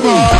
forever.